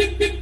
Beep, beep, beep.